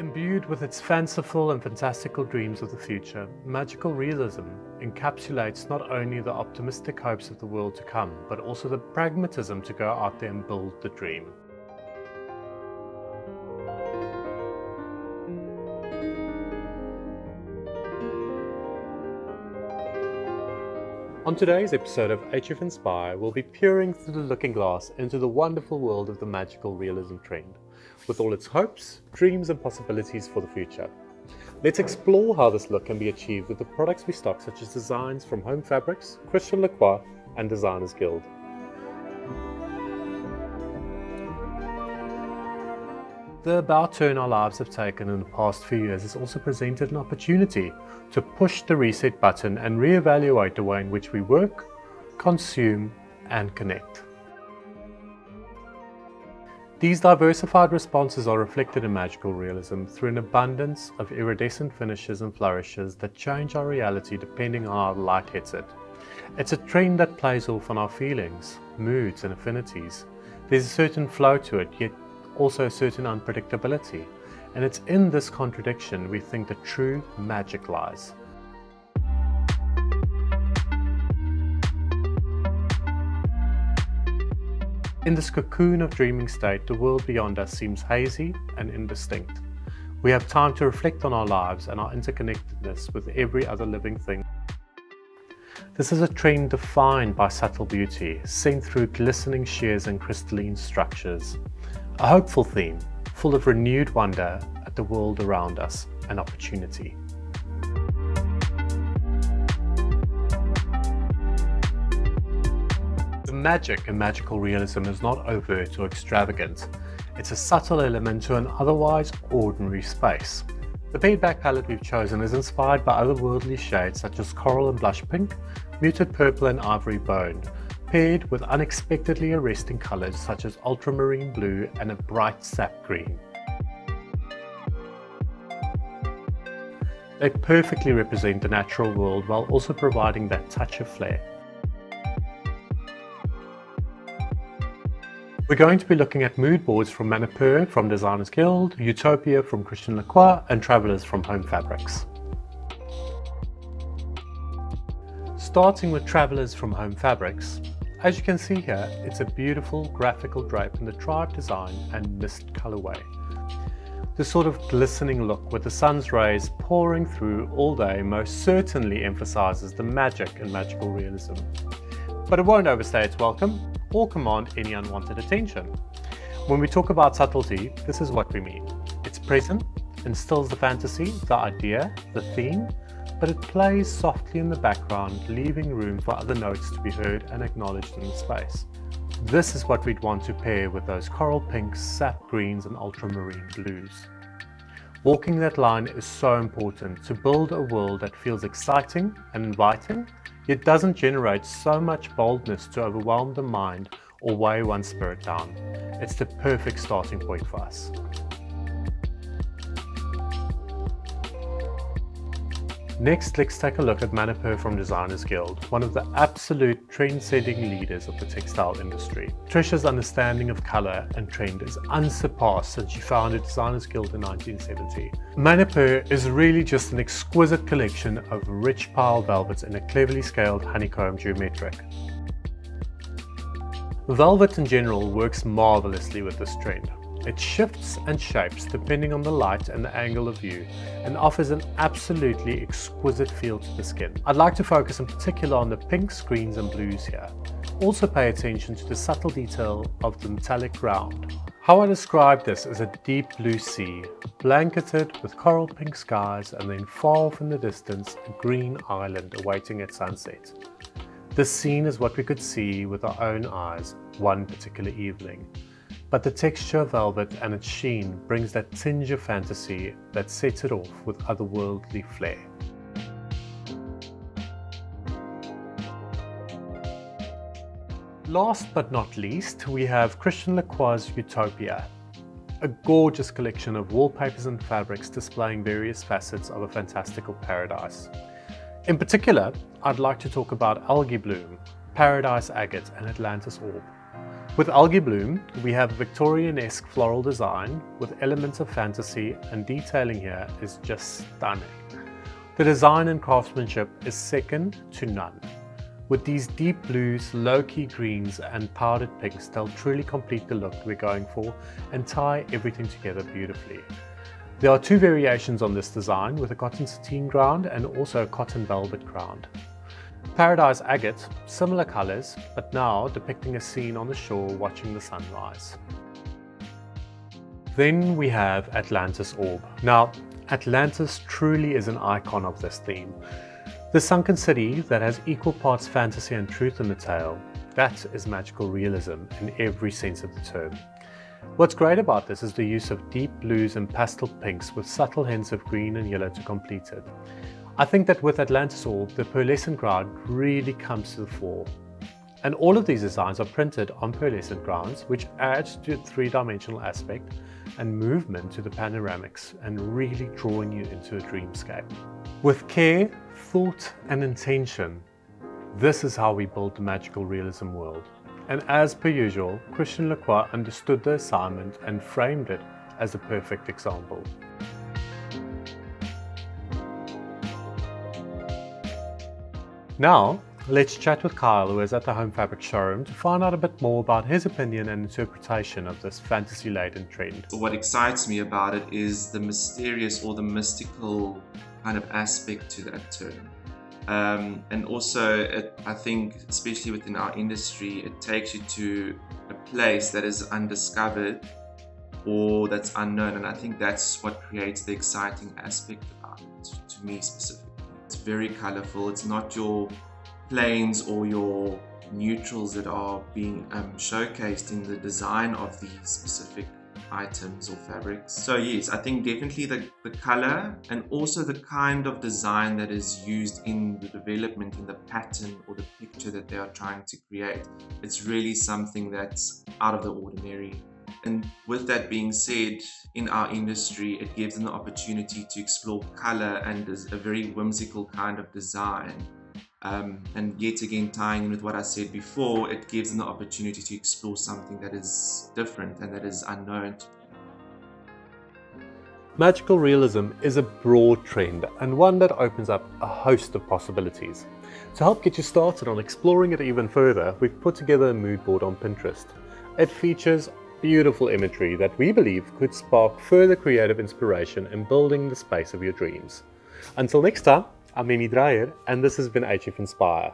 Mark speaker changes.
Speaker 1: Imbued with its fanciful and fantastical dreams of the future, magical realism encapsulates not only the optimistic hopes of the world to come, but also the pragmatism to go out there and build the dream. On today's episode of HF Inspire, we'll be peering through the looking glass into the wonderful world of the magical realism trend, with all its hopes, dreams and possibilities for the future. Let's explore how this look can be achieved with the products we stock such as designs from Home Fabrics, Christian Lacroix and Designers Guild. The about turn our lives have taken in the past few years has also presented an opportunity to push the reset button and reevaluate the way in which we work, consume, and connect. These diversified responses are reflected in magical realism through an abundance of iridescent finishes and flourishes that change our reality depending on our light hits it. It's a trend that plays off on our feelings, moods, and affinities. There's a certain flow to it, yet also a certain unpredictability. And it's in this contradiction we think the true magic lies. In this cocoon of dreaming state, the world beyond us seems hazy and indistinct. We have time to reflect on our lives and our interconnectedness with every other living thing. This is a trend defined by subtle beauty, seen through glistening sheers and crystalline structures. A hopeful theme, full of renewed wonder at the world around us and opportunity. The magic in magical realism is not overt or extravagant. It's a subtle element to an otherwise ordinary space. The feedback palette we've chosen is inspired by otherworldly shades such as coral and blush pink, muted purple and ivory bone, paired with unexpectedly arresting colors such as ultramarine blue and a bright sap green. They perfectly represent the natural world while also providing that touch of flair. We're going to be looking at mood boards from Manipur from Designers Guild, Utopia from Christian Lacroix and Travelers from Home Fabrics. Starting with Travelers from Home Fabrics, as you can see here, it's a beautiful graphical drape in the tribe design and mist colorway. The sort of glistening look with the sun's rays pouring through all day most certainly emphasizes the magic and magical realism. But it won't overstay its welcome or command any unwanted attention. When we talk about subtlety, this is what we mean. It's present, instills the fantasy, the idea, the theme, but it plays softly in the background, leaving room for other notes to be heard and acknowledged in the space. This is what we'd want to pair with those coral pinks, sap greens and ultramarine blues. Walking that line is so important to build a world that feels exciting and inviting, yet doesn't generate so much boldness to overwhelm the mind or weigh one's spirit down. It's the perfect starting point for us. Next, let's take a look at Manipur from Designers Guild, one of the absolute trend-setting leaders of the textile industry. Tricia's understanding of colour and trend is unsurpassed since she founded Designers Guild in 1970. Manipur is really just an exquisite collection of rich pile velvets in a cleverly scaled honeycomb geometric. Velvet in general works marvellously with this trend. It shifts and shapes depending on the light and the angle of view and offers an absolutely exquisite feel to the skin. I'd like to focus in particular on the pinks, greens and blues here. Also pay attention to the subtle detail of the metallic ground. How I describe this is a deep blue sea, blanketed with coral pink skies and then far off in the distance a green island awaiting its sunset. This scene is what we could see with our own eyes one particular evening but the texture of velvet and its sheen brings that tinge of fantasy that sets it off with otherworldly flair. Last but not least, we have Christian Lacroix's Utopia, a gorgeous collection of wallpapers and fabrics displaying various facets of a fantastical paradise. In particular, I'd like to talk about algae bloom, paradise agate and Atlantis orb. With Algae Bloom, we have Victorian-esque floral design with elements of fantasy and detailing here is just stunning. The design and craftsmanship is second to none. With these deep blues, low-key greens and powdered pinks they'll truly complete the look we're going for and tie everything together beautifully. There are two variations on this design with a cotton sateen ground and also a cotton velvet ground. Paradise Agate, similar colours, but now depicting a scene on the shore watching the sunrise. Then we have Atlantis Orb. Now, Atlantis truly is an icon of this theme. The sunken city that has equal parts fantasy and truth in the tale, that is magical realism in every sense of the term. What's great about this is the use of deep blues and pastel pinks with subtle hints of green and yellow to complete it. I think that with Atlantis Orb, the pearlescent ground really comes to the fore. And all of these designs are printed on pearlescent grounds, which adds to the three-dimensional aspect and movement to the panoramics and really drawing you into a dreamscape. With care, thought and intention, this is how we build the magical realism world. And as per usual, Christian Lacroix understood the assignment and framed it as a perfect example. Now, let's chat with Kyle who is at the Home Fabric showroom to find out a bit more about his opinion and interpretation of this fantasy-laden trend.
Speaker 2: What excites me about it is the mysterious or the mystical kind of aspect to that term. Um, and also, it, I think, especially within our industry, it takes you to a place that is undiscovered or that's unknown. And I think that's what creates the exciting aspect about it, to me specifically. It's very colorful. It's not your plains or your neutrals that are being um, showcased in the design of these specific items or fabrics. So yes, I think definitely the, the color and also the kind of design that is used in the development in the pattern or the picture that they are trying to create. It's really something that's out of the ordinary. And with that being said, in our industry, it gives them the opportunity to explore color and a very whimsical kind of design um, and yet again, tying in with what I said before, it gives them the opportunity to explore something that is different and that is unknown.
Speaker 1: Magical realism is a broad trend and one that opens up a host of possibilities. To help get you started on exploring it even further, we've put together a mood board on Pinterest. It features beautiful imagery that we believe could spark further creative inspiration in building the space of your dreams. Until next time, I'm Amy Dreyer, and this has been HF Inspire.